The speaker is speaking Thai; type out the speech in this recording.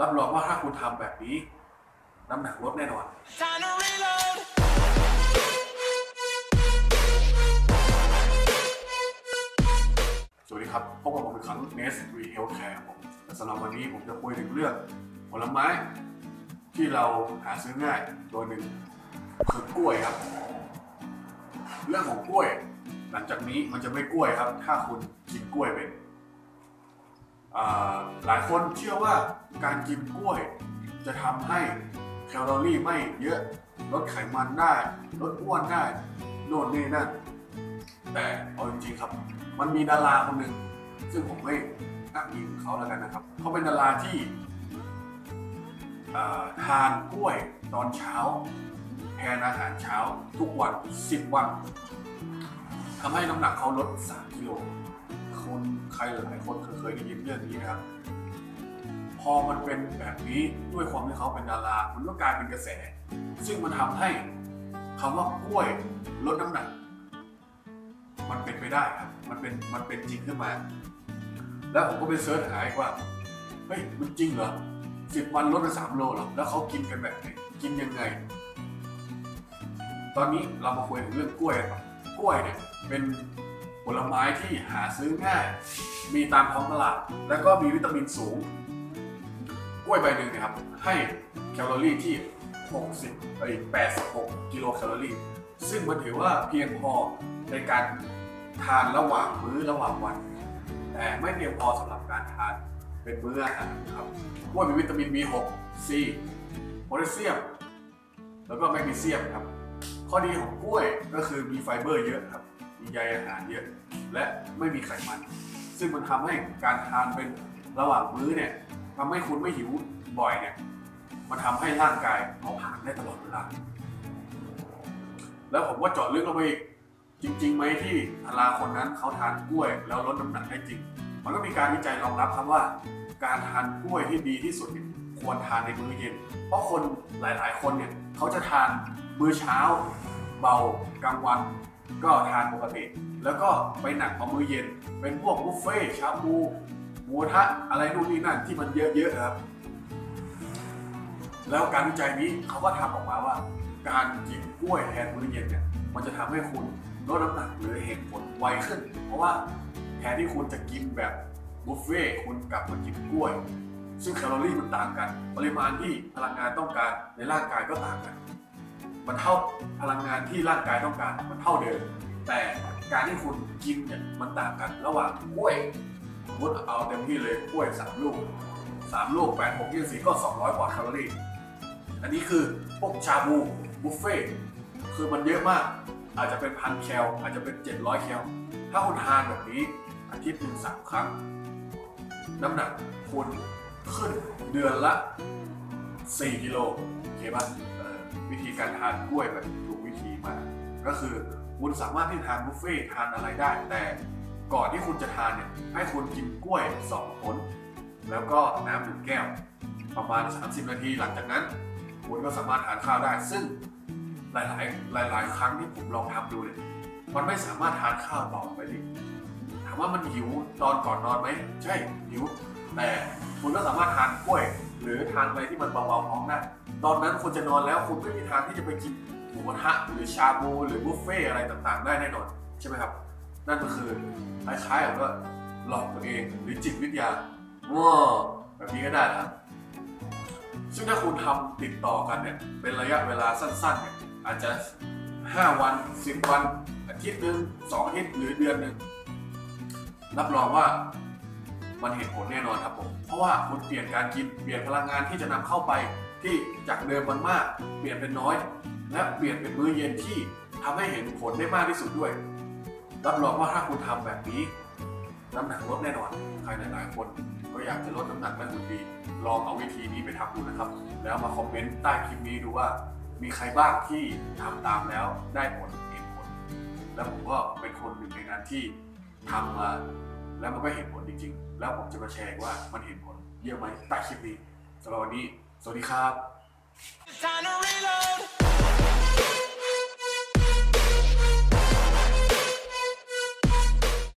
รับรองว่าถ้าคุณทำแบบนี้ น้ำหนักลดแน่นอน Time to reload. สวัสดีครับพบกับผมอีกครั้ง Nest Re Health Care ครับผมและสำหรับวันนี้ผมจะคุยถึงเรื่องผลไม้ที่เราหาซื้อง่ายตัวหนึ่งคือกล้วยครับ เรื่องของกล้วย หลังจากนี้มันจะไม่กล้วยครับ ถ้าคุณกินกล้วยเป็นอ่า หลายคนเชื่อว่าการกินกล้วย จะทำให้แคลอรี่ไม่เยอะลดไขมันได้ลดอ้วนได้โน่นนี่นั่นแต่เอาจริงๆครับ มันมีดาราคนหนึ่งซึ่งผมไม่อ้างอิงเขาแล้วกันนะครับ เขาเป็นดาราที่ทานกล้วยตอนเช้าแทนอาหารเช้าทุกวัน 10 วันทำให้น้ำหนักเขาลด 3 กิโล คนใครหลายคนเคยได้ยินเรื่องนี้นะครับ พอมันเป็นแบบนี้ด้วยความที่เขาเป็นดารา มันก็กลายเป็นกระแส ซึ่งมันทำให้คำว่ากล้วยลดน้ำหนัก มันเป็นไปได้ครับ มันเป็นมันเป็นจริงขึ้นมา แล้วผมก็ไปเสิร์ชหาว่าเฮ้ยมันจริงเหรอสิบวันลดไปสามโลหรอแล้วเขากินกันแบบไหนกินยังไง ตอนนี้เรามาคุยถึงเรื่องกล้วยกันกล้วยเนี่ยเป็น ผลไม้ที่หาซื้อง่าย มีตามท้องตลาด แล้วก็มีวิตามินสูง กล้วยใบหนึ่งนยครับ ให้แคลอรี่ที่ 60ไอ้86 กิโลแคลอรี่ ซึ่งมันถือว่าเพียงพอในการทานระหว่างมื้อระหว่างวัน แต่ไม่เพียงพอสำหรับการทานเป็นมื้ออาหารครับกล้วยมีวิตามิน B6 C โพแทสเซียม แล้วก็แมกนีเซียมครับ ข้อดีของกล้วยก็คือมีไฟเบอร์เยอะครับ มีใยอาหารเยอะ และไม่มีไขมัน ซึ่งมันทำให้การทานเป็นระหว่างมื้อเนี่ยทำให้คุณไม่หิวบ่อยเนี่ยมันทำให้ร่างกายเผาผลาญได้ตลอดเวลา แล้วผมก็เจาะลึกลงไปอีกจริงๆไหมที่ดาราคนนั้นเขาทานกล้วย แล้วลดน้ำหนักได้จริง มันก็มีการวิจัยรองรับครับว่า การทานกล้วยที่ดีที่สุดเนี่ยควรทานในมื้อเย็น เพราะคนหลายๆ คนเนี่ยเขาจะทานมื้อเช้า เบากลางวัน ก็ทานปกติ แล้วก็ไปหนักเอามื้อเย็น เป็นพวกบุฟเฟ่ชาบูหมูทะอะไรนู่นนี่นั่นที่มันเยอะๆครับ แล้วการวิจัยนี้เขาก็ทำออกมาว่า การกินกล้วยแทนมื้อเย็นเนี่ยมันจะทำให้คุณลดน้ำหนักหรือเห็นผลไวขึ้น เพราะว่าแทนที่คุณจะกินแบบบุฟเฟ่คุณกลับมากินกล้วย ซึ่งแคลอรี่มันต่างกัน ปริมาณที่พลังงานต้องการในร่างกายก็ต่างกัน มันเท่าพลังงานที่ร่างกายต้องการมันเท่าเดิม แต่การที่คุณกินเนี่ยมันต่างกันระหว่างกล้วยสมมติเอาเต็มที่เลยกล้วยสามลูกสามลูกแปดหกยี่สิบก็สองร้อยกว่าแคลอรี่ อันนี้คือพวกชาบูบุฟเฟ่ต์คือมันเยอะมาก อาจจะเป็นพันแคลอาจจะเป็น700แคลถ้าคุณทานแบบนี้อาทิตย์หนึ่งสามครั้ง น้ำหนักคุณขึ้นเดือนละ 4 กิโลโอเคป่ะ วิธีการทานกล้วยแบบถูกวิธีมา ก็คือคุณสามารถที่ทานบุฟเฟ่ทานอะไรได้ แต่ก่อนที่คุณจะทานเนี่ยให้คุณกินกล้วย2ผลแล้วก็น้ำหนึ่งแก้ว ประมาณ 30 นาทีหลังจากนั้นคุณก็สามารถทานข้าวได้ ซึ่งหลาย ๆ หลาย ๆ ครั้งที่ผมลองทำดูเนี่ยมันไม่สามารถทานข้าวต่อไปได้ถามว่ามันหิวตอนก่อนนอนไหมใช่หิว แต่คุณก็สามารถทานกล้วย หรือทานอะไรที่มันเบาๆท้องได้ ตอนนั้นคุณจะนอนแล้วคุณไม่มีทางที่จะไปกินหมูกระทะหรือชาบูหรือบุฟเฟ่อะไรต่างๆ ได้แน่นอนใช่ไหมครับ นั่นก็คือคล้ายๆกับว่าหลอกตัวเองหรือจิตวิทยาว้าแบบนี้ก็ได้ครับซึ่งถ้าคุณทำติดต่อกันเนี่ยเป็นระยะเวลาสั้นๆเนี่ยอาจจะ 5 วัน 10 วัน อาทิตย์หนึ่งสองอาทิตย์หรือเดือนหนึ่งรับรองว่ามันเห็นผลแน่นอนครับผม เพราะว่าคุณเปลี่ยนการกินเปลี่ยนพลังงานที่จะนำเข้าไป ที่จากเดิมมันมากเปลี่ยนเป็นน้อย และเปลี่ยนเป็นมื้อเย็นที่ทำให้เห็นผลได้มากที่สุดด้วย รับรองว่าถ้าคุณทำแบบนี้ น้ำหนักลดแน่นอน ใครหลายๆคนก็อยากจะลดน้ำหนักและหุ่นดี ลองเอาวิธีนี้ไปทำดูนะครับ แล้วมาคอมเมนต์ใต้คลิปนี้ดูว่า มีใครบ้างที่ทำตามแล้วได้ผลเห็นผล แล้วผมก็เป็นคนหนึ่งในนั้นที่ทำมาแล้วมันก็เห็นผลจริงๆ แล้วผมจะมาแชร์ว่ามันเห็นผลเยอะไหมใต้คลิปนี้สำหรับวันนี้ สวัสดีครับ Time to reload.